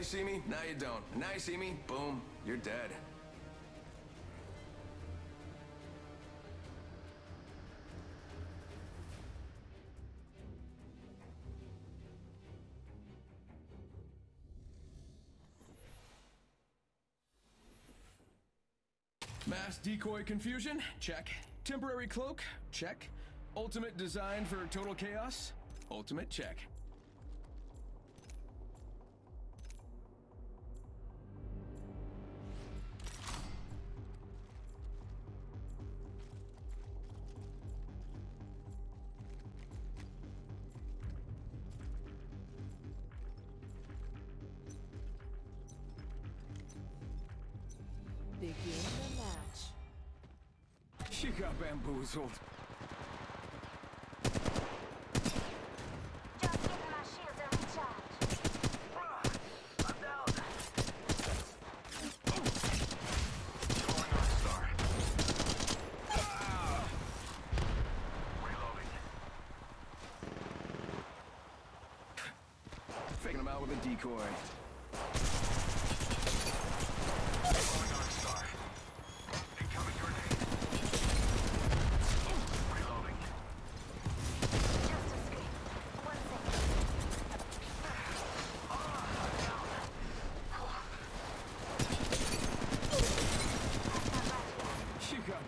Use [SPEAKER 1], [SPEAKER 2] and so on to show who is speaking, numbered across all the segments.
[SPEAKER 1] you see me, now you don't. Now you see me, boom, you're dead. Mass decoy confusion? Check. Temporary cloak? Check. Ultimate design for total chaos? Ultimate check. She got bamboozled.
[SPEAKER 2] Just getting my shields are recharged.
[SPEAKER 1] Faking him out with a decoy.
[SPEAKER 2] Just escape. One second.
[SPEAKER 1] She got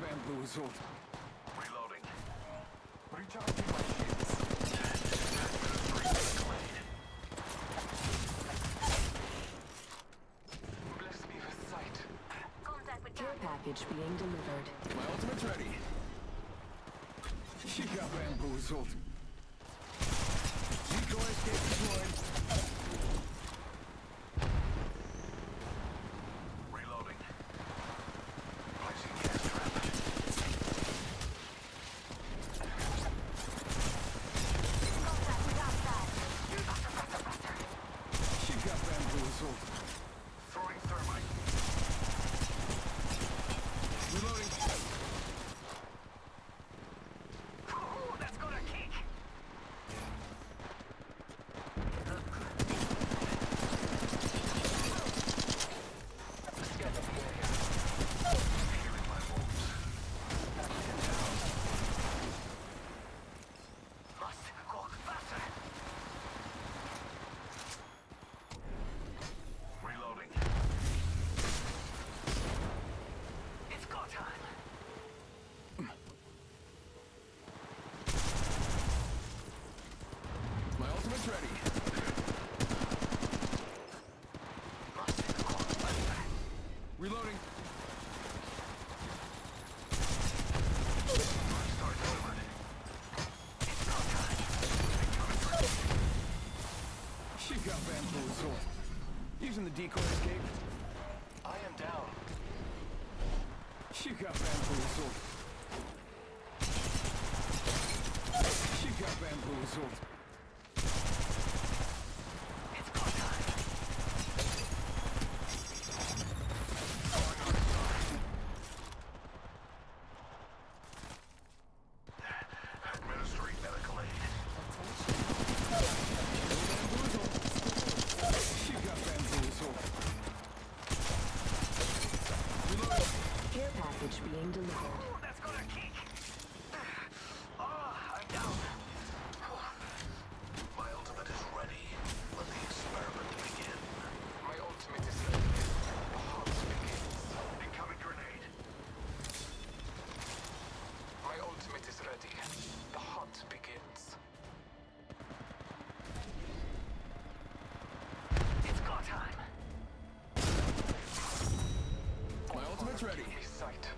[SPEAKER 1] bamboozled.
[SPEAKER 3] Reloading. Recharging my shields. Bless me with sight.
[SPEAKER 2] Contact with
[SPEAKER 4] Care package being delivered.
[SPEAKER 1] My ultimate's ready. She got bamboozled. Decoy escape deployed. Bamboozled. Using the decoy escape.
[SPEAKER 3] I am down.
[SPEAKER 1] She got bamboozled. She
[SPEAKER 3] fight.